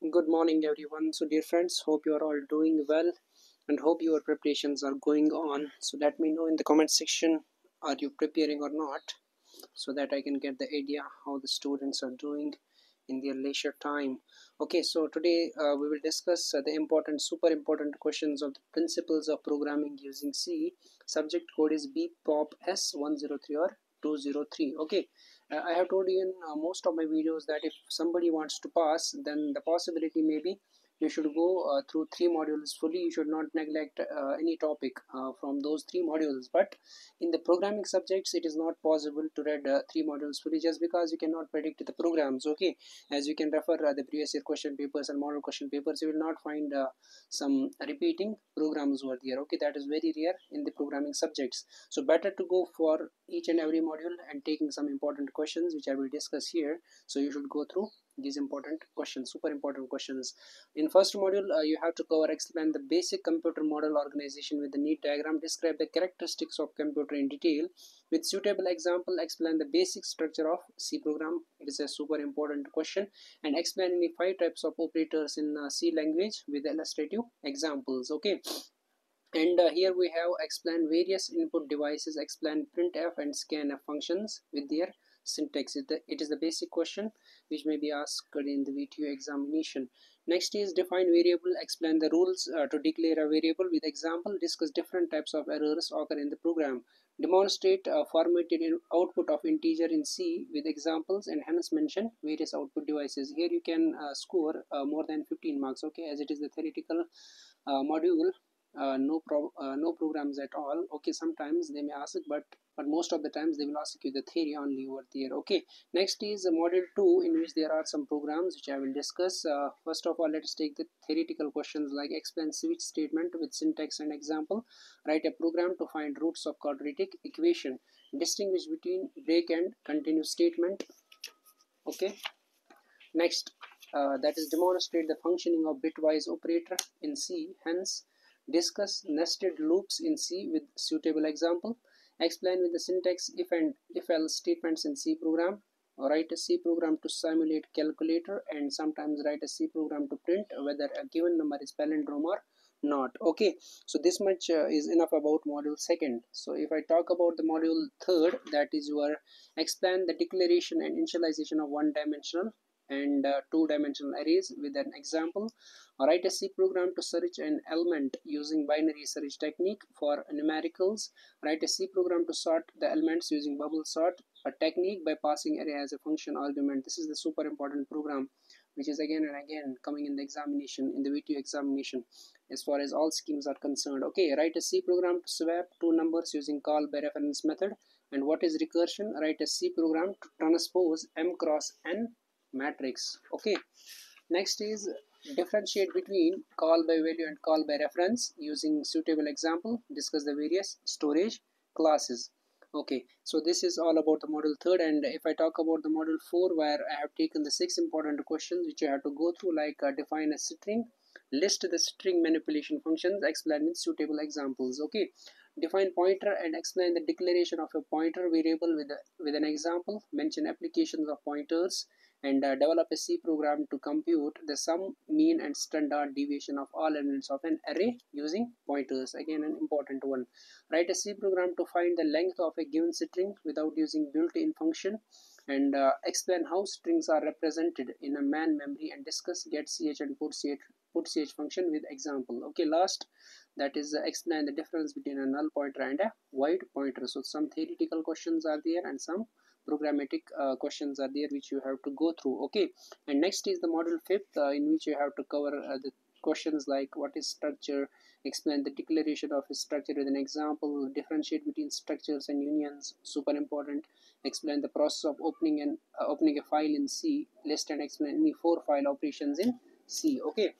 Good morning, everyone. So, dear friends, hope you are all doing well and hope your preparations are going on. So, let me know in the comment section are you preparing or not so that I can get the idea how the students are doing in their leisure time. Okay, so today uh, we will discuss uh, the important, super important questions of the principles of programming using C. Subject code is BPOP S103 or 203. Okay, I have told you in uh, most of my videos that if somebody wants to pass then the possibility may be you should go uh, through three modules fully. You should not neglect uh, any topic uh, from those three modules. But in the programming subjects it is not possible to read three modules fully just because you cannot predict the programs. Okay as you can refer the previous year question papers and model question papers you will not find some repeating programs over there. Okay that is very rare in the programming subjects. So better to go for each and every module and taking some important questions which i will discuss here. So you should go through these important questions super important questions. In first module uh, you have to cover explain the basic computer model organization with the neat diagram describe the characteristics of computer in detail. With suitable example explain the basic structure of c program. It is a super important question. And explain the five types of operators in uh, c language with illustrative examples okay? And uh, here we have explained various input devices explain printf and scanf functions with their syntax it is the basic question which may be asked in the VTU examination. Next is define variable, explain the rules uh, to declare a variable with example, discuss different types of errors occur in the program, demonstrate uh, formatted output of integer in C with examples and hence mention various output devices. Here you can uh, score uh, more than 15 marks, okay, as it is the theoretical uh, module no pro uh, no programs at all. Okay sometimes they may ask but but most of the times they will ask you the theory only over there okay next is uh, model 2 in which there are some programs which i will discuss. Uh, first of all let's take the theoretical questions like explain switch statement with syntax and example. Write a program to find roots of quadratic equation. Distinguish between break and continue statement. Okay. Next uh, that is demonstrate the functioning of bitwise operator in c. Hence Discuss nested loops in C with suitable example. Explain with the syntax if and if else statements in C program. Write a C program to simulate calculator and sometimes write a C program to print whether a given number is palindrome or not okay so this much uh, is enough about module second so if i talk about the module third that is your explain the declaration and initialization of one dimensional and uh, two-dimensional arrays with an example. Write a C program to search an element using binary search technique for numericals. Write a C program to sort the elements using bubble sort, a technique by passing array as a function argument. This is the super important program which is again and again coming in the examination, in the VTU examination as far as all schemes are concerned. Okay, write a C program to swap two numbers using call by reference method. And what is recursion? Write a C program to transpose m cross n matrix. Okay. Next is differentiate between call by value and call by reference using suitable example. Discuss the various storage classes. Okay. So this is all about the model third and if i talk about the model four where i have taken the six important questions which you have to go through like uh, define a string list the string manipulation functions explain with suitable examples. Okay define pointer and explain the declaration of a pointer variable with, a, with an example mention applications of pointers and uh, develop a C program to compute the sum, mean and standard deviation of all elements of an array using pointers. Again an important one. Write a C program to find the length of a given string without using built-in function and uh, explain how strings are represented in a man memory and discuss get ch and put ch, put ch function with example. Okay, last that is uh, explain the difference between a null pointer and a void pointer. So some theoretical questions are there and some programmatic uh, questions are there which you have to go through okay and next is the model fifth uh, in which you have to cover uh, the questions like what is structure explain the declaration of a structure with an example differentiate between structures and unions super important explain the process of opening and uh, opening a file in c list and explain any four file operations in c okay?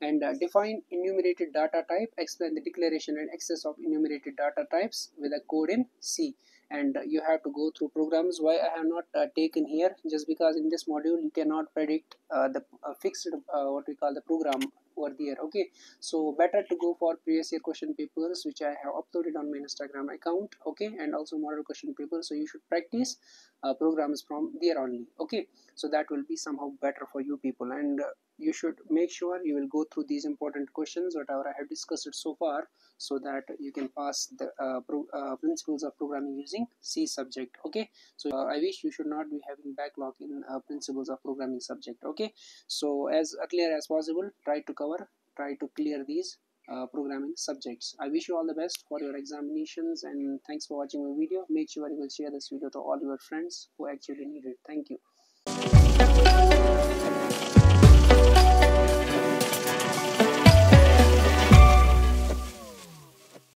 And uh, define enumerated data type explain the declaration and access of enumerated data types with a code in c and you have to go through programs. Why i have not uh, taken here? Just because in this module you cannot predict uh, the uh, fixed uh, what we call the program over there okay? So better to go for previous year question papers which i have uploaded on my instagram account okay? And also model question papers. So you should practice uh, programs from there only okay? So that will be somehow better for you people. And uh, you should make sure you will go through these important questions whatever i have discussed so far so that you can pass the uh, pro, uh, principles of programming using c subject okay? So uh, i wish you should not be having backlog in uh, principles of programming subject okay? So as clear as possible try to cover try to clear these uh, programming subjects. I wish you all the best for your examinations and thanks for watching my video. Make sure you will share this video to all your friends who actually need it. Thank you Thank you.